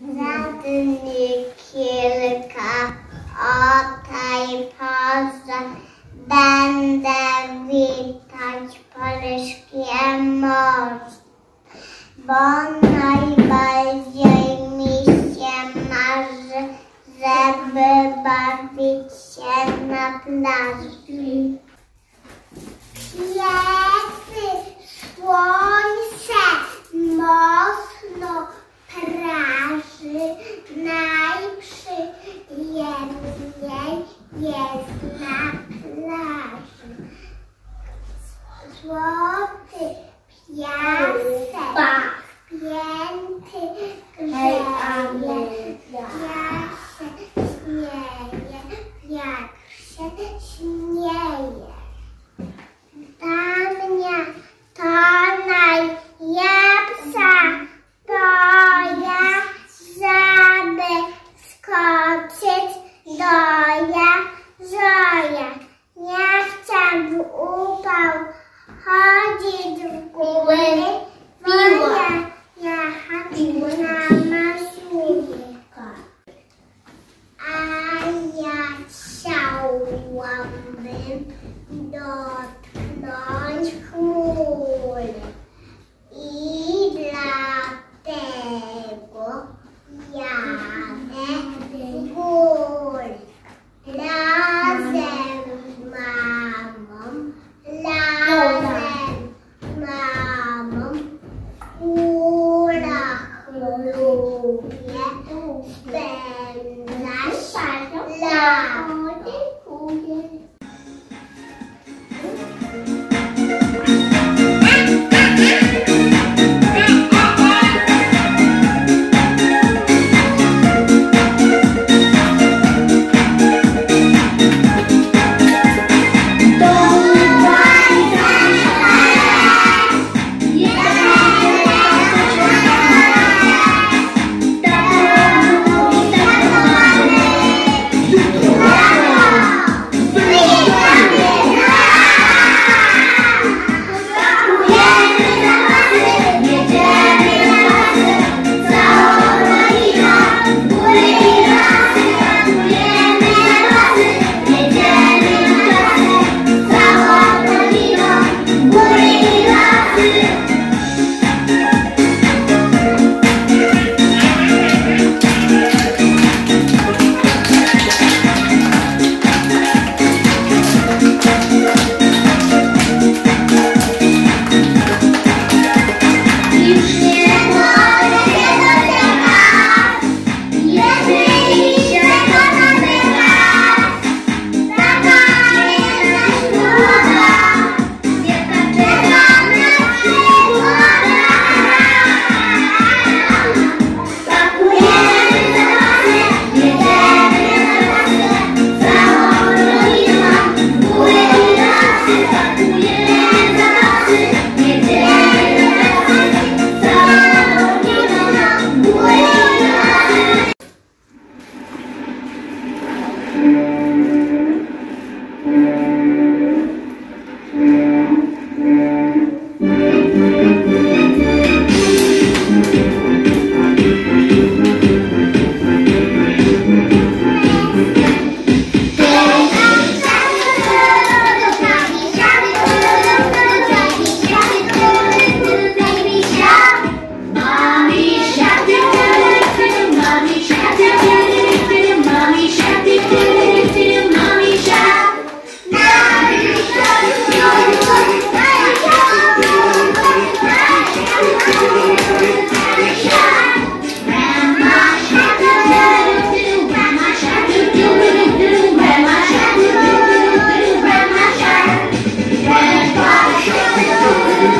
Zadnie kilka o tej porze będę witać poryszkiem morza, bo najbardziej mi się marzy, żeby bawić się na plaży. Jest słońce. Swap. Yeah. 我们妈妈妈妈一我们的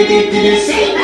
Sem